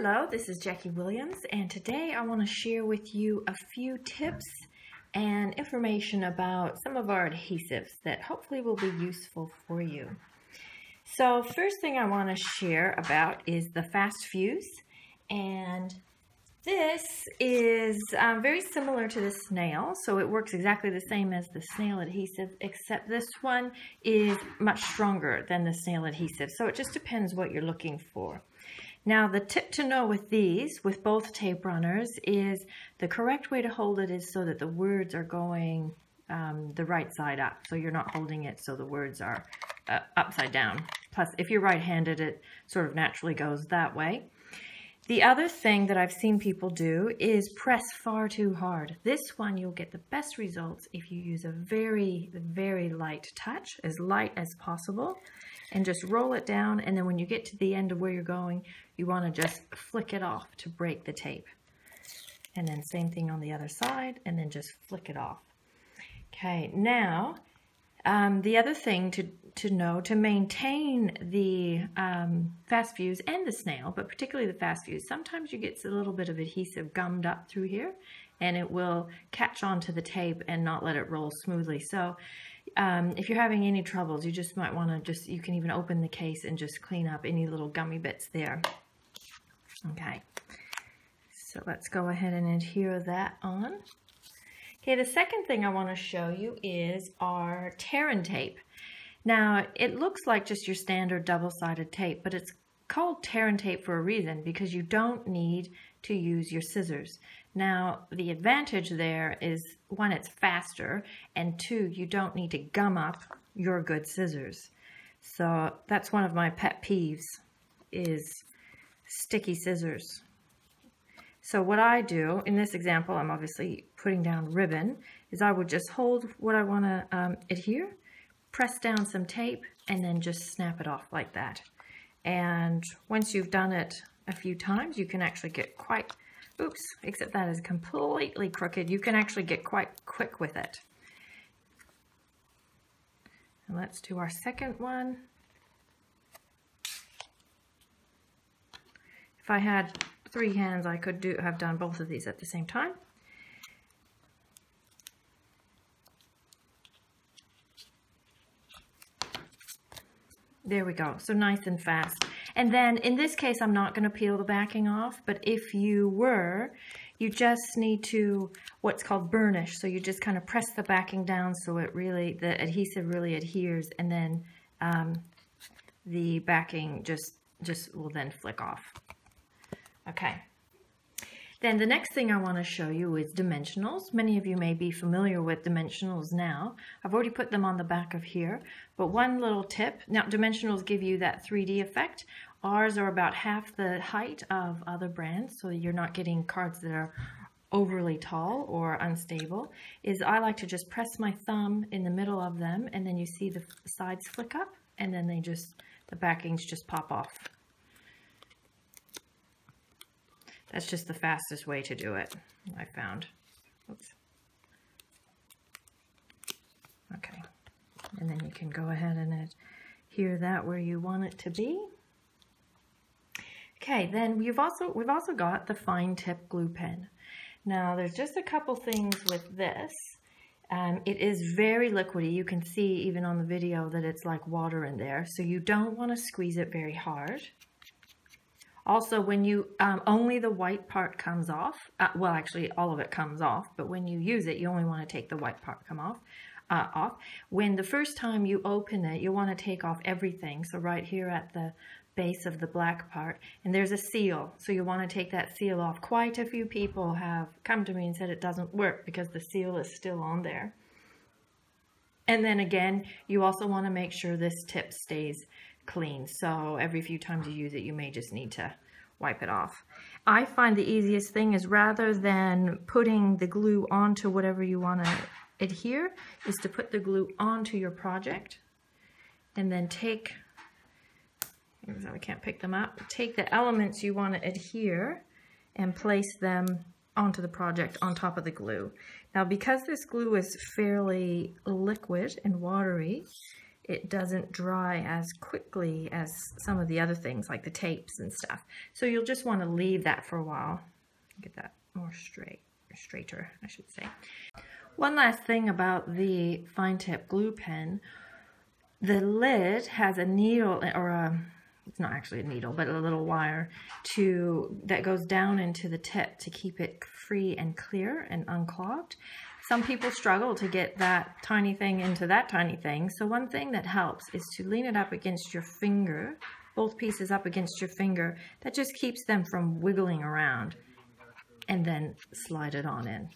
Hello, this is Jacque Williams, and today I want to share with you a few tips and information about some of our adhesives that hopefully will be useful for you. So first thing I want to share about is the Fast Fuse, and this is um, very similar to the snail, so it works exactly the same as the snail adhesive, except this one is much stronger than the snail adhesive, so it just depends what you're looking for. Now the tip to know with these, with both tape runners, is the correct way to hold it is so that the words are going um, the right side up. So you're not holding it so the words are uh, upside down. Plus, if you're right-handed, it sort of naturally goes that way. The other thing that I've seen people do is press far too hard. This one, you'll get the best results if you use a very, very light touch, as light as possible, and just roll it down. And then when you get to the end of where you're going, you want to just flick it off to break the tape. And then same thing on the other side, and then just flick it off. Okay, now um, the other thing to, to know to maintain the um, fast fuse and the snail, but particularly the fast fuse, sometimes you get a little bit of adhesive gummed up through here and it will catch onto the tape and not let it roll smoothly. So um, if you're having any troubles, you just might want to just, you can even open the case and just clean up any little gummy bits there. Okay, so let's go ahead and adhere that on. Okay, the second thing I want to show you is our tear and tape. Now, it looks like just your standard double-sided tape, but it's called tear and tape for a reason because you don't need to use your scissors. Now, the advantage there is one, it's faster, and two, you don't need to gum up your good scissors. So that's one of my pet peeves is sticky scissors. So what I do, in this example, I'm obviously putting down ribbon, is I would just hold what I want to um, adhere, press down some tape, and then just snap it off like that. And once you've done it a few times, you can actually get quite, oops, except that is completely crooked. You can actually get quite quick with it. And let's do our second one. If I had three hands, I could do have done both of these at the same time. There we go. So nice and fast. And then in this case, I'm not going to peel the backing off, but if you were, you just need to what's called burnish. So you just kind of press the backing down so it really, the adhesive really adheres and then um, the backing just, just will then flick off. Okay. Then the next thing I want to show you is dimensionals. Many of you may be familiar with dimensionals now. I've already put them on the back of here, but one little tip. Now dimensionals give you that 3D effect. Ours are about half the height of other brands, so you're not getting cards that are overly tall or unstable, is I like to just press my thumb in the middle of them and then you see the sides flick up and then they just, the backings just pop off. That's just the fastest way to do it, I found. Oops. Okay. And then you can go ahead and adhere that where you want it to be. Okay, then we've also we've also got the fine tip glue pen. Now there's just a couple things with this. Um, it is very liquidy. You can see even on the video that it's like water in there. So you don't want to squeeze it very hard. Also, when you, um, only the white part comes off. Uh, well, actually, all of it comes off, but when you use it, you only want to take the white part come off. Uh, off. When the first time you open it, you want to take off everything. So right here at the base of the black part, and there's a seal. So you want to take that seal off. Quite a few people have come to me and said it doesn't work because the seal is still on there. And then again, you also want to make sure this tip stays clean. So every few times you use it, you may just need to wipe it off. I find the easiest thing is rather than putting the glue onto whatever you want to adhere, is to put the glue onto your project and then take, I can't pick them up, take the elements you want to adhere and place them onto the project on top of the glue. Now because this glue is fairly liquid and watery, it doesn't dry as quickly as some of the other things like the tapes and stuff. So you'll just want to leave that for a while. Get that more straight, straighter, I should say. One last thing about the fine tip glue pen. The lid has a needle or a it's not actually a needle, but a little wire to that goes down into the tip to keep it free and clear and unclogged. Some people struggle to get that tiny thing into that tiny thing. So one thing that helps is to lean it up against your finger, both pieces up against your finger. That just keeps them from wiggling around. And then slide it on in.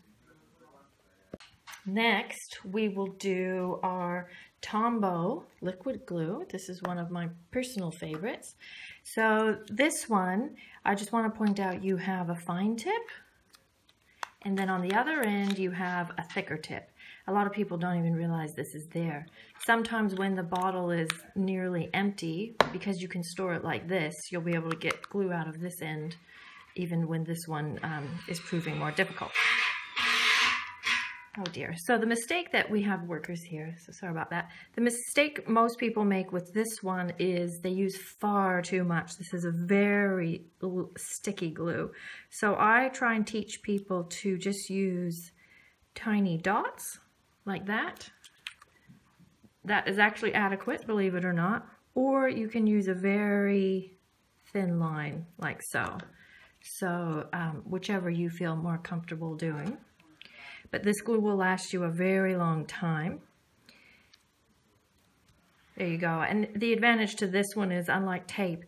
Next, we will do our Tombow liquid glue. This is one of my personal favorites. So this one, I just want to point out you have a fine tip and then on the other end, you have a thicker tip. A lot of people don't even realize this is there. Sometimes when the bottle is nearly empty, because you can store it like this, you'll be able to get glue out of this end, even when this one um, is proving more difficult. Oh dear. So the mistake that we have workers here, so sorry about that. The mistake most people make with this one is they use far too much. This is a very sticky glue. So I try and teach people to just use tiny dots like that. That is actually adequate, believe it or not. Or you can use a very thin line like so. So um, whichever you feel more comfortable doing but this glue will last you a very long time. There you go. And the advantage to this one is unlike tape,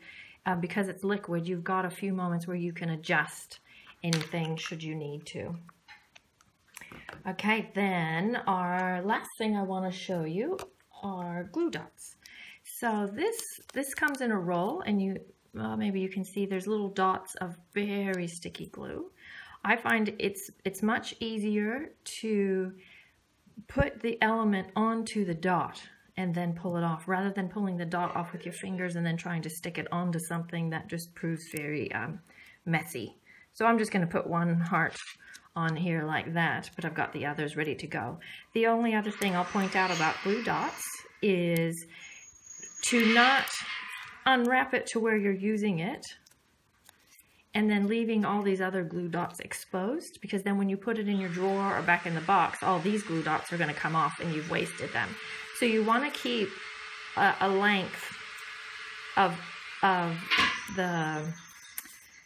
uh, because it's liquid, you've got a few moments where you can adjust anything should you need to. Okay, then our last thing I want to show you are glue dots. So this this comes in a roll and you well, maybe you can see there's little dots of very sticky glue. I find it's it's much easier to put the element onto the dot and then pull it off rather than pulling the dot off with your fingers and then trying to stick it onto something that just proves very um, messy. So I'm just going to put one heart on here like that, but I've got the others ready to go. The only other thing I'll point out about glue dots is to not unwrap it to where you're using it and then leaving all these other glue dots exposed because then when you put it in your drawer or back in the box, all these glue dots are going to come off and you've wasted them. So you want to keep a, a length of, of the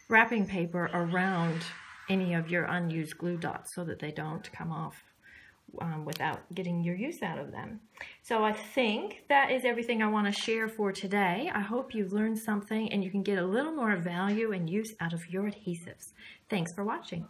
wrapping paper around any of your unused glue dots so that they don't come off um, without getting your use out of them. So I think that is everything I want to share for today. I hope you've learned something and you can get a little more value and use out of your adhesives. Thanks for watching.